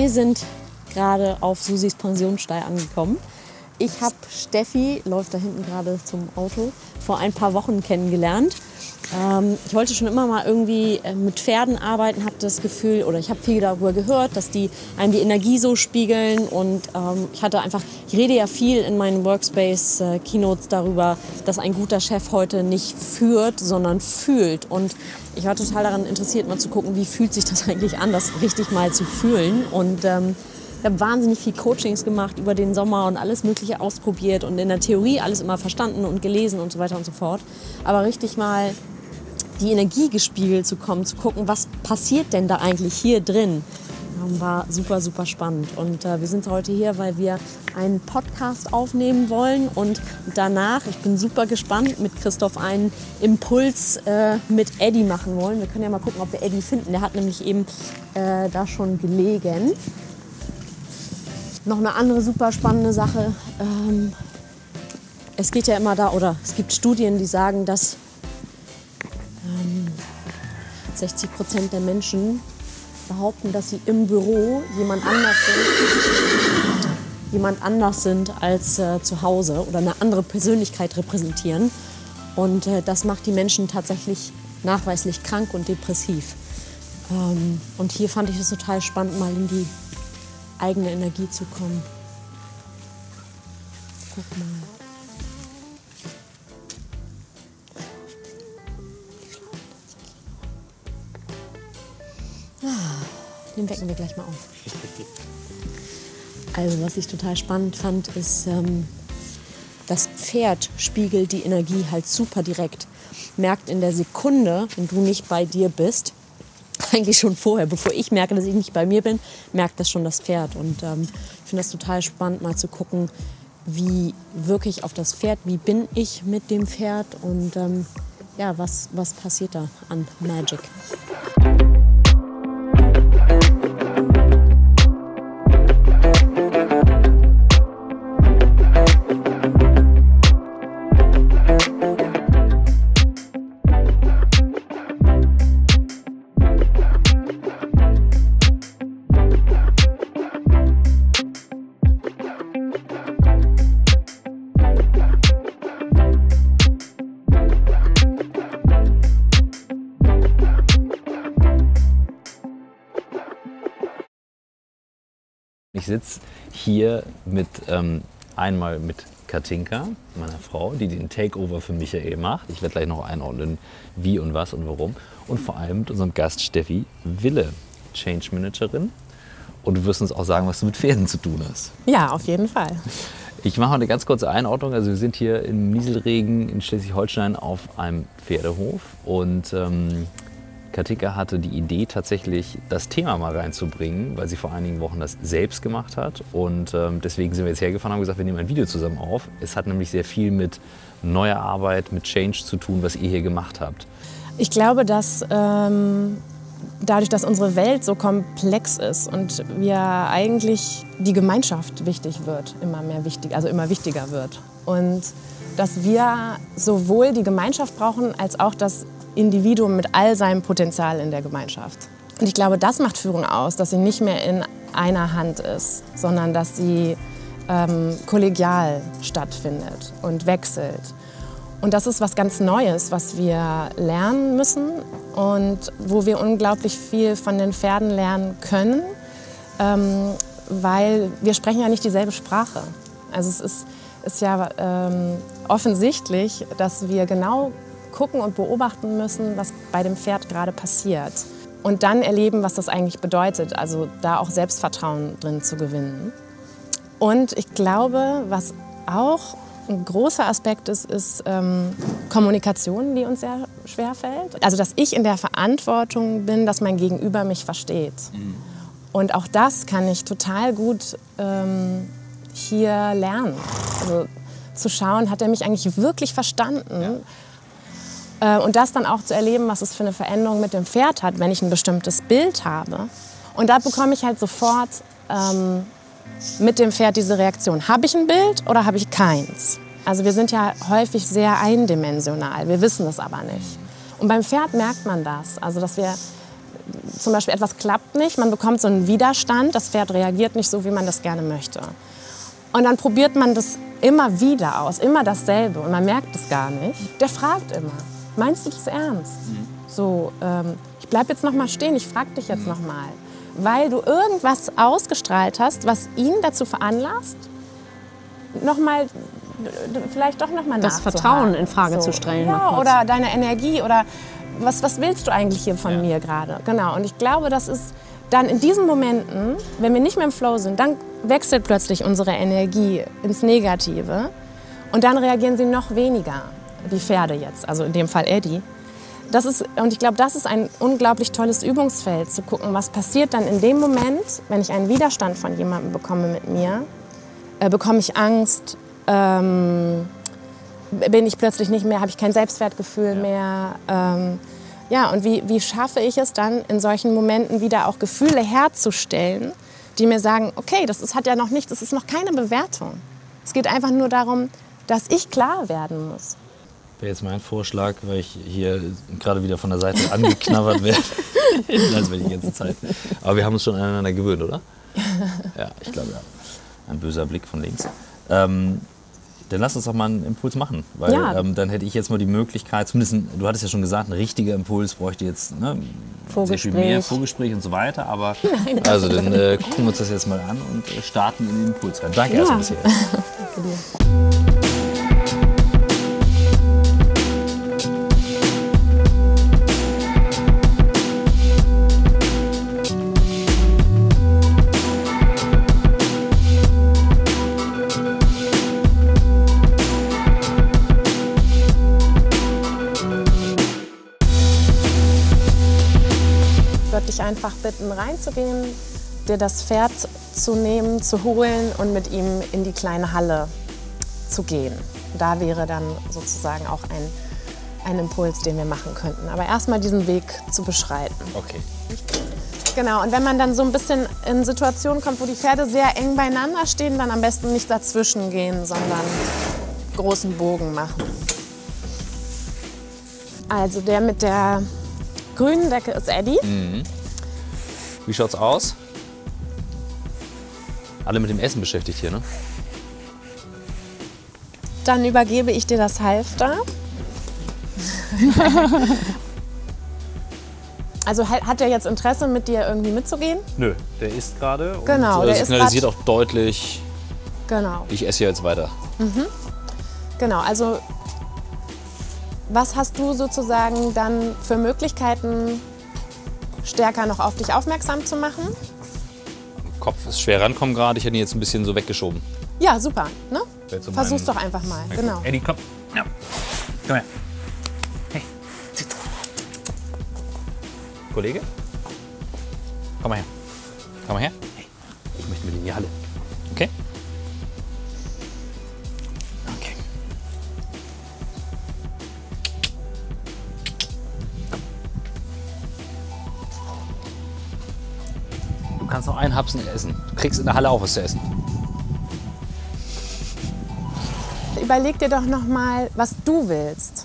Wir sind gerade auf Susis Pensionsstall angekommen. Ich habe Steffi, läuft da hinten gerade zum Auto, vor ein paar Wochen kennengelernt. Ähm, ich wollte schon immer mal irgendwie äh, mit Pferden arbeiten, habe das Gefühl, oder ich habe viel darüber gehört, dass die einem die Energie so spiegeln. Und ähm, ich hatte einfach, ich rede ja viel in meinen Workspace-Keynotes äh, darüber, dass ein guter Chef heute nicht führt, sondern fühlt. Und ich war total daran interessiert, mal zu gucken, wie fühlt sich das eigentlich an, das richtig mal zu fühlen. Und ähm, ich habe wahnsinnig viel Coachings gemacht über den Sommer und alles Mögliche ausprobiert und in der Theorie alles immer verstanden und gelesen und so weiter und so fort. Aber richtig mal die Energie gespiegelt zu kommen, zu gucken, was passiert denn da eigentlich hier drin, war super, super spannend. Und äh, wir sind heute hier, weil wir einen Podcast aufnehmen wollen und danach, ich bin super gespannt, mit Christoph einen Impuls äh, mit Eddie machen wollen. Wir können ja mal gucken, ob wir Eddie finden. Der hat nämlich eben äh, da schon gelegen. Noch eine andere super spannende Sache. Ähm, es geht ja immer da, oder es gibt Studien, die sagen, dass 60 Prozent der Menschen behaupten, dass sie im Büro jemand anders sind, jemand anders sind als äh, zu Hause oder eine andere Persönlichkeit repräsentieren. Und äh, das macht die Menschen tatsächlich nachweislich krank und depressiv. Ähm, und hier fand ich es total spannend, mal in die eigene Energie zu kommen. Guck mal. Den wecken wir gleich mal auf. Also, was ich total spannend fand, ist, ähm, das Pferd spiegelt die Energie halt super direkt. Merkt in der Sekunde, wenn du nicht bei dir bist, eigentlich schon vorher, bevor ich merke, dass ich nicht bei mir bin, merkt das schon das Pferd. Und ähm, ich finde das total spannend, mal zu gucken, wie wirklich auf das Pferd, wie bin ich mit dem Pferd und ähm, ja, was, was passiert da an Magic. Sitze hier mit ähm, einmal mit Katinka, meiner Frau, die den Takeover für Michael macht. Ich werde gleich noch einordnen, wie und was und warum. Und vor allem mit unserem Gast Steffi Wille, Change Managerin. Und du wirst uns auch sagen, was du mit Pferden zu tun hast. Ja, auf jeden Fall. Ich mache eine ganz kurze Einordnung. Also wir sind hier im Nieselregen in Schleswig-Holstein auf einem Pferdehof und ähm, Katika hatte die Idee, tatsächlich das Thema mal reinzubringen, weil sie vor einigen Wochen das selbst gemacht hat. Und ähm, deswegen sind wir jetzt hergefahren und haben gesagt, wir nehmen ein Video zusammen auf. Es hat nämlich sehr viel mit neuer Arbeit, mit Change zu tun, was ihr hier gemacht habt. Ich glaube, dass ähm, dadurch, dass unsere Welt so komplex ist und wir eigentlich die Gemeinschaft wichtig wird, immer mehr wichtig, also immer wichtiger wird. Und dass wir sowohl die Gemeinschaft brauchen als auch das Individuum mit all seinem Potenzial in der Gemeinschaft. Und ich glaube, das macht Führung aus, dass sie nicht mehr in einer Hand ist, sondern dass sie ähm, kollegial stattfindet und wechselt. Und das ist was ganz Neues, was wir lernen müssen und wo wir unglaublich viel von den Pferden lernen können, ähm, weil wir sprechen ja nicht dieselbe Sprache. Also es ist, ist ja ähm, offensichtlich, dass wir genau gucken und beobachten müssen, was bei dem Pferd gerade passiert. Und dann erleben, was das eigentlich bedeutet, also da auch Selbstvertrauen drin zu gewinnen. Und ich glaube, was auch ein großer Aspekt ist, ist ähm, Kommunikation, die uns sehr schwer fällt. Also, dass ich in der Verantwortung bin, dass mein Gegenüber mich versteht. Mhm. Und auch das kann ich total gut ähm, hier lernen. Also, zu schauen, hat er mich eigentlich wirklich verstanden? Ja. Äh, und das dann auch zu erleben, was es für eine Veränderung mit dem Pferd hat, wenn ich ein bestimmtes Bild habe. Und da bekomme ich halt sofort ähm, mit dem Pferd diese Reaktion. Habe ich ein Bild oder habe ich keins? Also wir sind ja häufig sehr eindimensional, wir wissen es aber nicht. Und beim Pferd merkt man das, also dass wir zum Beispiel etwas klappt nicht, man bekommt so einen Widerstand, das Pferd reagiert nicht so, wie man das gerne möchte. Und dann probiert man das immer wieder aus, immer dasselbe und man merkt es gar nicht. Der fragt immer, meinst du das ernst? So, ähm, ich bleib jetzt noch mal stehen, ich frag dich jetzt noch mal. Weil du irgendwas ausgestrahlt hast, was ihn dazu veranlasst, noch mal, vielleicht doch noch mal Das Vertrauen in Frage zu stellen Ja, oder deine Energie oder was, was willst du eigentlich hier von Ja. mir gerade? Genau, und ich glaube, das ist dann in diesen Momenten, wenn wir nicht mehr im Flow sind, dann wechselt plötzlich unsere Energie ins Negative und dann reagieren sie noch weniger, die Pferde jetzt, also in dem Fall Eddie. Das ist, und ich glaube, das ist ein unglaublich tolles Übungsfeld, zu gucken, was passiert dann in dem Moment, wenn ich einen Widerstand von jemandem bekomme mit mir. Äh, bekomme ich Angst? Ähm, bin ich plötzlich nicht mehr, habe ich kein Selbstwertgefühl mehr? Ähm, ja, und wie, wie schaffe ich es dann, in solchen Momenten wieder auch Gefühle herzustellen, die mir sagen, okay, das ist, hat ja noch nichts, das ist noch keine Bewertung. Es geht einfach nur darum, dass ich klar werden muss. Wäre jetzt mein Vorschlag, weil ich hier gerade wieder von der Seite angeknabbert werde. als wenn ich die ganze Zeit. Aber wir haben uns schon aneinander gewöhnt, oder? Ja, ich glaube ja. Ein böser Blick von links. Ähm, dann lass uns doch mal einen Impuls machen. Weil Ja. ähm, dann hätte ich jetzt mal die Möglichkeit, zumindest, du hattest ja schon gesagt, ein richtiger Impuls bräuchte jetzt ne, sehr viel mehr Vorgespräch. Und so weiter. Aber also dann äh, gucken wir uns das jetzt mal an und äh, starten in den Impuls rein. Danke erstmal bisher. Ich bitten, reinzugehen, dir das Pferd zu nehmen, zu holen und mit ihm in die kleine Halle zu gehen. Da wäre dann sozusagen auch ein, ein Impuls, den wir machen könnten. Aber erstmal diesen Weg zu beschreiten. Okay. Genau, und wenn man dann so ein bisschen in Situationen kommt, wo die Pferde sehr eng beieinander stehen, dann am besten nicht dazwischen gehen, sondern großen Bogen machen. Also der mit der grünen Decke ist Eddie. Wie schaut's aus? Alle mit dem Essen beschäftigt hier, ne? Dann übergebe ich dir das Halfter. also hat er jetzt Interesse, mit dir irgendwie mitzugehen? Nö, der isst gerade. und, Genau, äh, der isst signalisiert auch deutlich, Genau, ich esse jetzt weiter. genau. Also was hast du sozusagen dann für Möglichkeiten, stärker noch auf dich aufmerksam zu machen? Kopf ist schwer rankommen gerade. Ich hätte ihn jetzt ein bisschen so weggeschoben. Ja, super. Ne? So Versuch's doch einfach mal. Genau. Eddie, komm. Ja. Komm her. Hey. Kollege? Komm mal her. Komm mal her. Hey. Ich möchte mit in die Halle. Du kannst noch einen Hapsen essen. Du kriegst in der Halle auch was zu essen. Überleg dir doch noch mal, was du willst.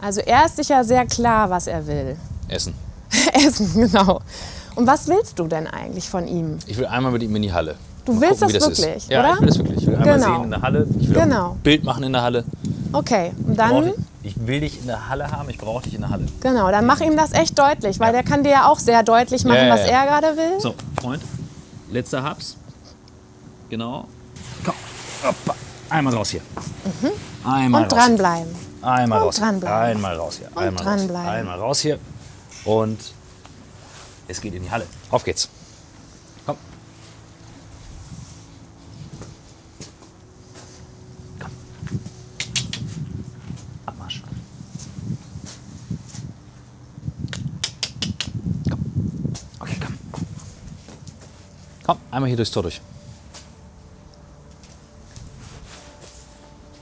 Also er ist sicher sehr klar, was er will. Essen. Essen, genau. Und was willst du denn eigentlich von ihm? Ich will einmal mit ihm in die Halle. Du Mal willst gucken, das ist. wirklich, ja, oder? ich will das wirklich. Ich will einmal Genau. sehen in der Halle. Ich will Genau. ein Bild machen in der Halle. Okay, und dann, Ich will dich in der Halle haben, ich brauche dich in der Halle. genau, dann mach ihm das echt deutlich, weil der kann dir ja auch sehr deutlich machen, Ja, ja, was ja. er gerade will. So, Freund, letzter Haps. Genau. Komm, hoppa. Einmal raus hier. Einmal Mhm. Und raus. dranbleiben. Einmal Und raus. hier. dranbleiben. Einmal raus hier. Und Einmal dranbleiben. raus. Einmal raus hier. Und es geht in die Halle. Auf geht's. Komm. Komm. Abmarsch. Komm. Okay, komm. Komm, einmal hier durchs Tor durch.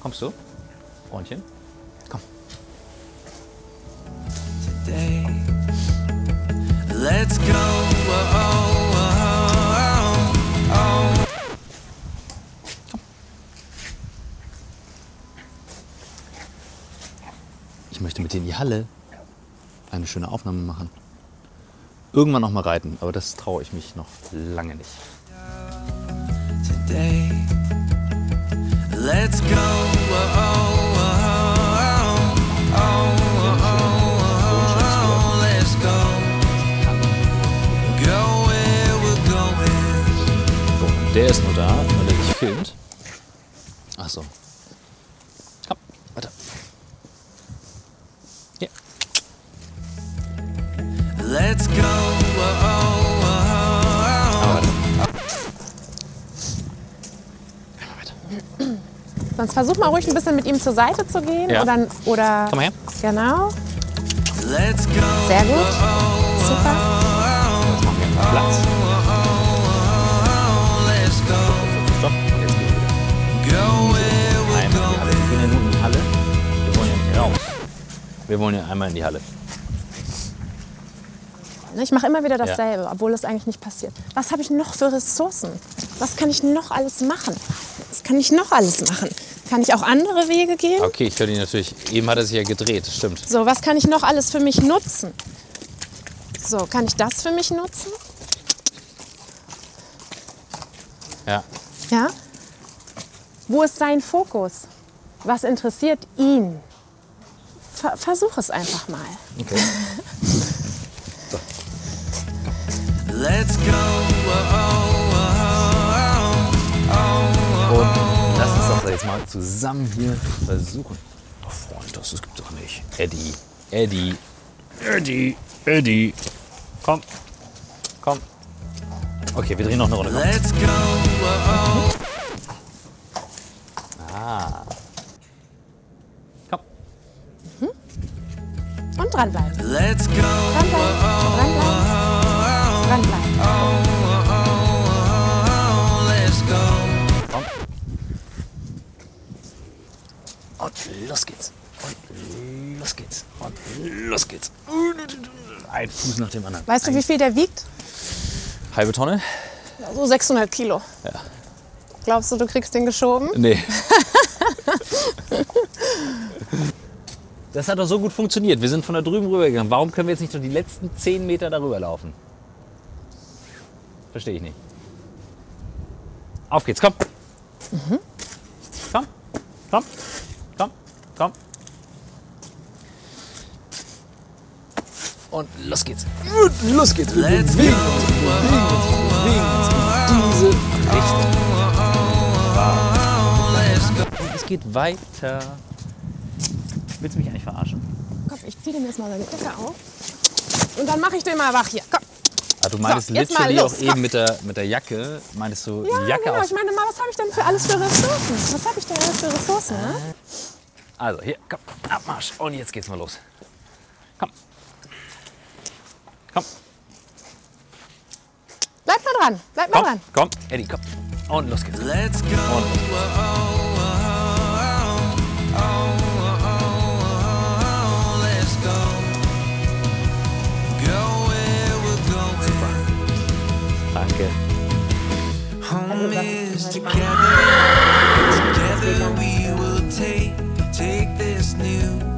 Kommst du? Freundchen? Komm. day. Let's go. Oh, oh, oh, oh, oh. Ich möchte mit dir in die Halle eine schöne Aufnahme machen. irgendwann noch mal reiten, aber das traue ich mich noch lange nicht. We're going. So, und der ist nur da, weil er dich filmt. Ach so. Komm, weiter. Hier. Let's go. Sonst versuch mal ruhig ein bisschen mit ihm zur Seite zu gehen. Ja. Oder, oder Komm mal her. Genau. Sehr gut. Super. Jetzt machen wir Platz. Stopp. Jetzt gehen wir wieder. Einmal in die Halle. Wir gehen ja nur in die Halle. Wir wollen ja nicht raus. Wir wollen ja einmal in die Halle. Ich mache immer wieder dasselbe, obwohl es eigentlich nicht passiert. Was habe ich noch für Ressourcen? Was kann ich noch alles machen? Was kann ich noch alles machen? Kann ich auch andere Wege gehen? Okay, ich höre ihn natürlich. Eben hat er sich ja gedreht, das stimmt. So, was kann ich noch alles für mich nutzen? So, kann ich das für mich nutzen? Ja. Ja? Wo ist sein Fokus? Was interessiert ihn? Ver versuch es einfach mal. Okay. Let's go. Oh, oh, Und lass uns doch jetzt mal zusammen hier versuchen. Oh Freund, das gibt's doch nicht. Eddie, Eddie, Eddie, Eddie. Komm, komm. Okay, wir drehen noch eine Runde. Komm. let's go. Ah. Komm. Und dranbleiben. Let's go. Dranbleiben. Dranbleiben. Dranbleiben. Los geht's. Und los geht's. Und los geht's. Ein Fuß nach dem anderen. Weißt du, wie viel der wiegt? Halbe Tonne? So 600 Kilo. Ja. Glaubst du, du kriegst den geschoben? Nee. Das hat doch so gut funktioniert. Wir sind von da drüben rübergegangen. Warum können wir jetzt nicht noch die letzten 10 Meter darüber laufen? Verstehe ich nicht. Auf geht's, komm. Komm, komm, komm, komm. Und los geht's. Los geht's. Wir Let's bewegen go. uns, wir bewegen uns, wir bewegen uns in diese Richtung. Und es geht weiter. Willst du mich eigentlich verarschen? Komm, ich zieh dem jetzt mal seine Decke auf. Und dann mache ich den mal wach hier. Komm. Ah, du meintest So, literally los, auch komm. eben mit der, mit der Jacke, meintest du Ja, die Jacke genau. aus. Ich meine mal, was habe ich denn für alles für Ressourcen? Was habe ich denn alles für Ressourcen? Ne? Also hier, komm, Abmarsch. Und jetzt geht's mal los. Komm. Komm, Bleib mal dran. Bleib mal komm, dran. komm. Eddie, komm. Und los geht's. Let's go. Und los geht's. Let's go. Go where we're going. Danke. Home is together. Together we will take take this new